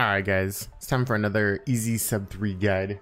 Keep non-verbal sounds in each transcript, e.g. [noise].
Alright guys, it's time for another easy sub 3 guide.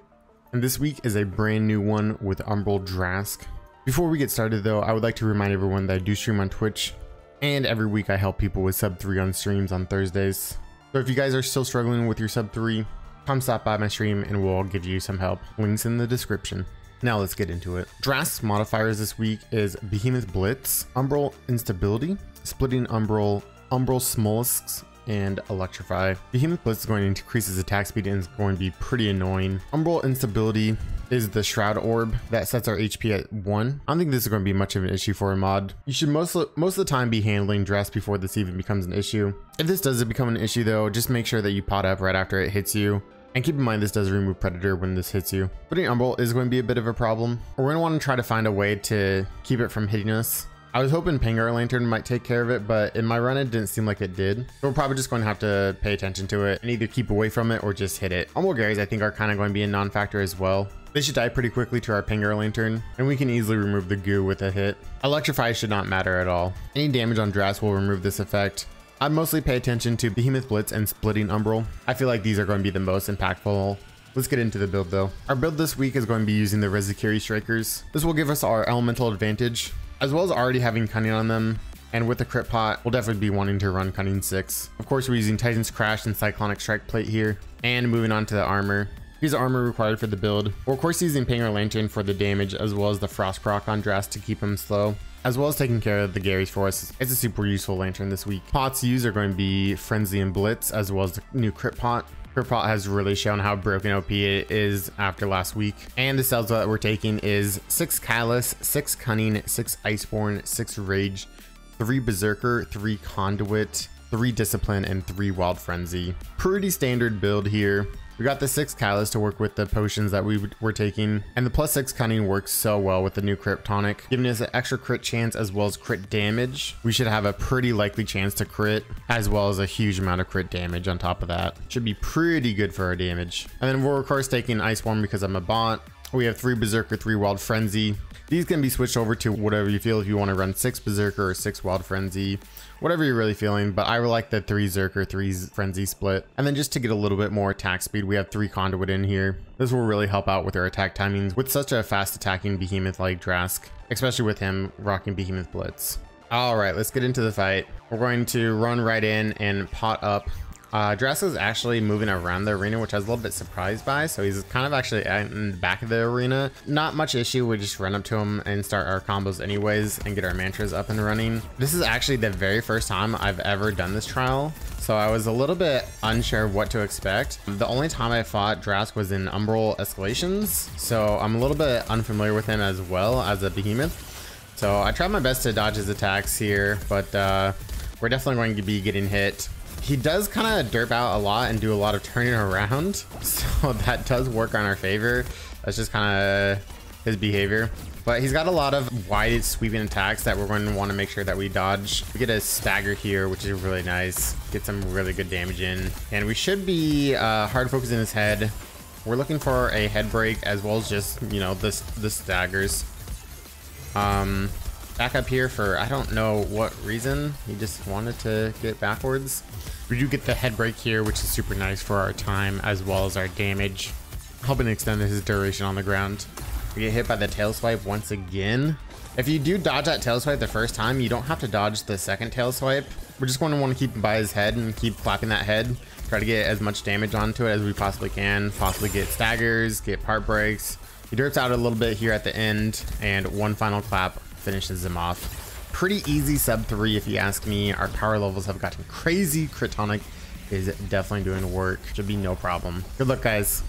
And this week is a brand new one with Umbral Drask. Before we get started though, I would like to remind everyone that I do stream on Twitch. And every week I help people with sub 3 on streams on Thursdays. So if you guys are still struggling with your sub 3, come stop by my stream and we'll give you some help. Links in the description. Now let's get into it. Drask's modifiers this week is Behemoth Blitz, Umbral Instability, Splitting Umbral, Umbral Smollusks, and Electrify. Behemoth Blitz is going to increase his attack speed and is going to be pretty annoying. Umbral Instability is the Shroud Orb that sets our HP at 1. I don't think this is going to be much of an issue for a mod. You should most, most of the time be handling Drask before this even becomes an issue. If this does become an issue though, just make sure that you pot up right after it hits you. And keep in mind this does remove Predator when this hits you. Splitting Umbral is going to be a bit of a problem. We're going to want to try to find a way to keep it from hitting us. I was hoping Pangar Lantern might take care of it, but in my run it didn't seem like it did. So we're probably just going to have to pay attention to it and either keep away from it or just hit it. Garys I think are kind of going to be a non-factor as well. They should die pretty quickly to our Pangar Lantern, and we can easily remove the goo with a hit. Electrify should not matter at all. Any damage on Drask will remove this effect. I'd mostly pay attention to Behemoth Blitz and Splitting Umbral. I feel like these are going to be the most impactful Let's get into the build though. Our build this week is going to be using the Rezakiri Strikers. This will give us our elemental advantage as well as already having cunning on them. And with the crit pot, we'll definitely be wanting to run cunning 6. Of course, we're using Titan's Crash and Cyclonic Strike Plate here. And moving on to the armor. The armor required for the build. We're of course using Pangar Lantern for the damage as well as the Frost Proc on Drask to keep him slow as well as taking care of the Garys for us. It's a super useful lantern this week. Pots used are going to be Frenzy and Blitz as well as the new crit pot. Pot has really shown how broken OP it is after last week. And the cells that we're taking is 6 Callous, 6 Cunning, 6 Iceborne, 6 Rage, 3 Berserker, 3 Conduit, 3 Discipline, and 3 Wild Frenzy. Pretty standard build here. We got the six callous to work with the potions that we were taking, and the plus six cunning works so well with the new crit tonic, giving us an extra crit chance as well as crit damage. We should have a pretty likely chance to crit, as well as a huge amount of crit damage on top of that. Should be pretty good for our damage. And then we're of course taking Iceborne because I'm a bot. We have three Berserker, three Wild Frenzy. These can be switched over to whatever you feel if you want to run six Berserker or six Wild Frenzy whatever you're really feeling, but I like the three Zerker, three Frenzy split. And then just to get a little bit more attack speed, we have three Conduit in here. This will really help out with our attack timings with such a fast attacking behemoth like Drask, especially with him rocking Behemoth Blitz. All right, let's get into the fight. We're going to run right in and pot up uh, Drask is actually moving around the arena, which I was a little bit surprised by. So he's kind of actually in the back of the arena. Not much issue. We just run up to him and start our combos anyways and get our mantras up and running. This is actually the very first time I've ever done this trial. So I was a little bit unsure what to expect. The only time I fought Drask was in Umbral Escalations. So I'm a little bit unfamiliar with him as well as a behemoth. So I tried my best to dodge his attacks here, but uh, we're definitely going to be getting hit he does kind of derp out a lot and do a lot of turning around. [laughs] So that does work on our favor. That's just kind of his behavior. But he's got a lot of wide sweeping attacks that we're going to want to make sure that we dodge. We get a stagger here, which is really nice. Get some really good damage in. And we should be uh, hard focusing his head. We're looking for a head break as well as just, you know, the, the staggers. Um, back up here for I don't know what reason. He just wanted to get backwards. We do get the head break here, which is super nice for our time as well as our damage. Helping extend his duration on the ground. We get hit by the tail swipe once again. If you do dodge that tail swipe the first time, you don't have to dodge the second tail swipe. We're just going to want to keep him by his head and keep clapping that head. Try to get as much damage onto it as we possibly can. Possibly get staggers, get part breaks. He derps out a little bit here at the end and one final clap finishes him off. Pretty easy sub 3 if you ask me. Our power levels have gotten crazy. Critonic is definitely doing work. Should be no problem. Good luck, guys.